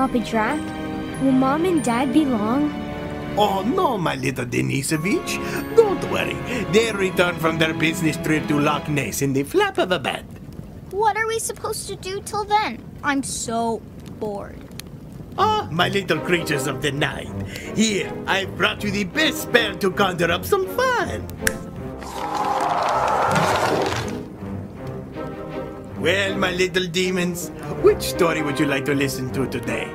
Papa Drac? Will Mom and Dad be long? Oh no, my little Denisovich. Don't worry. They return from their business trip to Loch Ness in the flap of a bat. What are we supposed to do till then? I'm so bored. Ah, my little creatures of the night. Here, I've brought you the best spell to conjure up some fun. Well, my little demons, which story would you like to listen to today?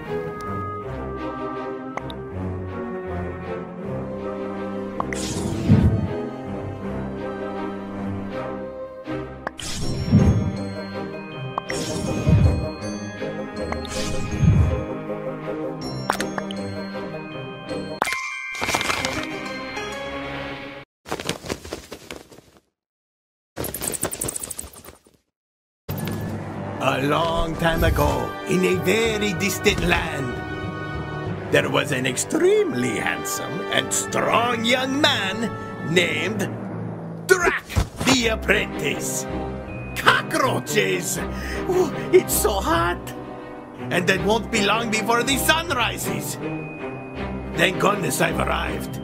A long time ago, in a very distant land, there was an extremely handsome and strong young man named Drac the Apprentice. Cockroaches! Oh, it's so hot! And it won't be long before the sun rises. Thank goodness I've arrived.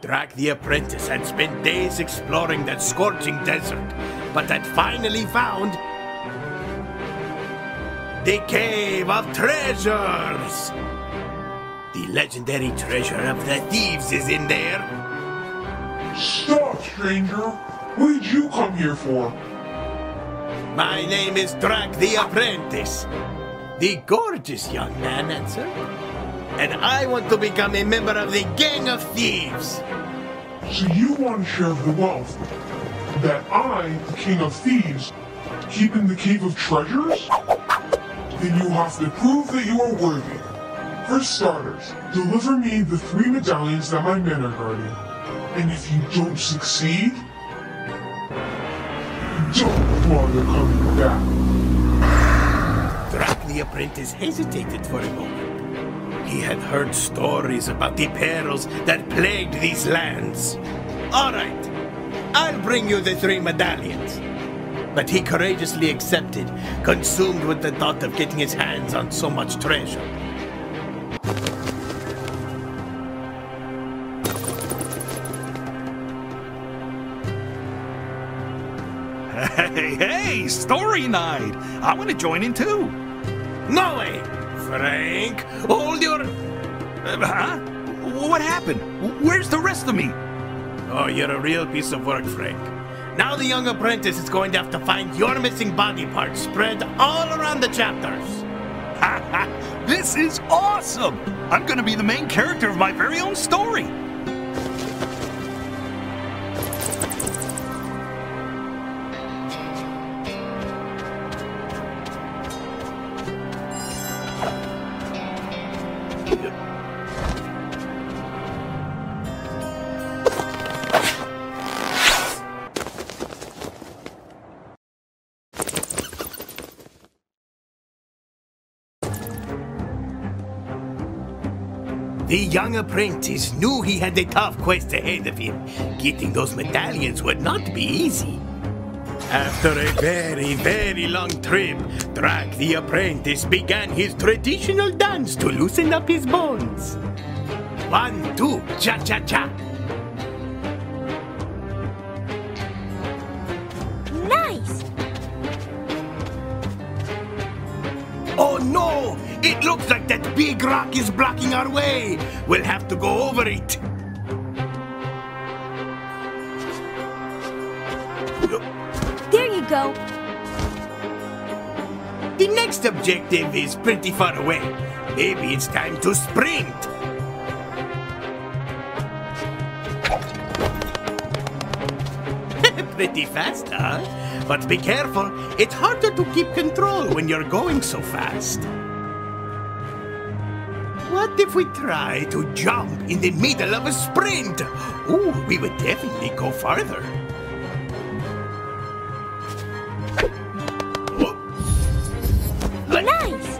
Drac the Apprentice had spent days exploring that scorching desert, but had finally found the Cave of Treasures! The legendary treasure of the thieves is in there. Stop, stranger! What did you come here for? My name is Drac the Apprentice. The gorgeous young man answered. And I want to become a member of the Gang of Thieves. So you want to share the wealth that I, the King of Thieves, keep in the Cave of Treasures? Then you have to prove that you are worthy. For starters, deliver me the three medallions that my men are guarding. And if you don't succeed, don't bother coming back. Drac the Apprentice hesitated for a moment. He had heard stories about the perils that plagued these lands. All right, I'll bring you the three medallions. But he courageously accepted, consumed with the thought of getting his hands on so much treasure. Hey, hey, story night! I want to join in too. No way! Frank, hold your... Uh, huh? What happened? Where's the rest of me? Oh, you're a real piece of work, Frank. Now the young apprentice is going to have to find your missing body parts spread all around the chapters. Ha ha! This is awesome! I'm gonna be the main character of my very own story. The young apprentice knew he had a tough quest ahead of him. Getting those medallions would not be easy. After a very, very long trip, Drac the apprentice began his traditional dance to loosen up his bones. One, two, cha-cha-cha. It looks like that big rock is blocking our way. We'll have to go over it. There you go. The next objective is pretty far away. Maybe it's time to sprint. pretty fast, huh? But be careful, it's harder to keep control when you're going so fast. What if we try to jump in the middle of a sprint? Ooh, we would definitely go farther. Nice!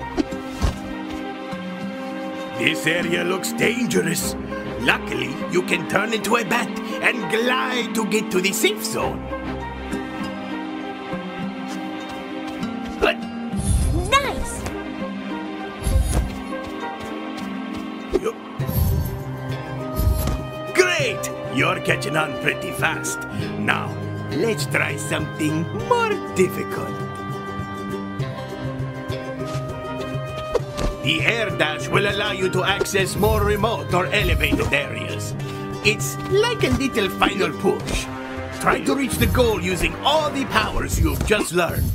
This area looks dangerous. Luckily, you can turn into a bat and glide to get to the safe zone. You're catching on pretty fast. Now, let's try something more difficult. The air dash will allow you to access more remote or elevated areas. It's like a little final push. Try to reach the goal using all the powers you've just learned.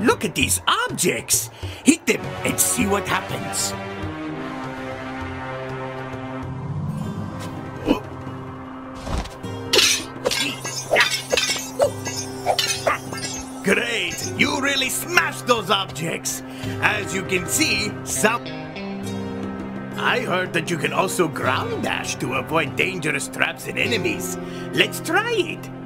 Look at these objects! Hit them and see what happens. Great! You really smashed those objects! As you can see, some... I heard that you can also ground dash to avoid dangerous traps and enemies. Let's try it!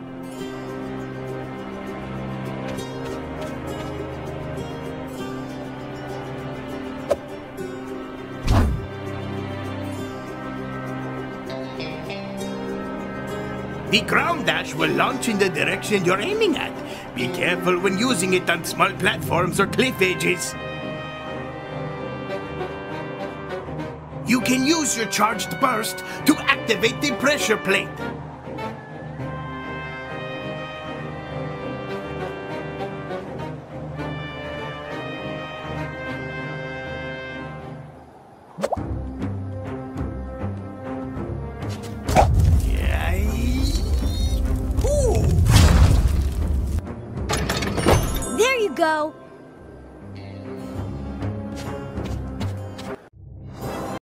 The ground dash will launch in the direction you're aiming at. Be careful when using it on small platforms or cliff edges. You can use your charged burst to activate the pressure plate. Go.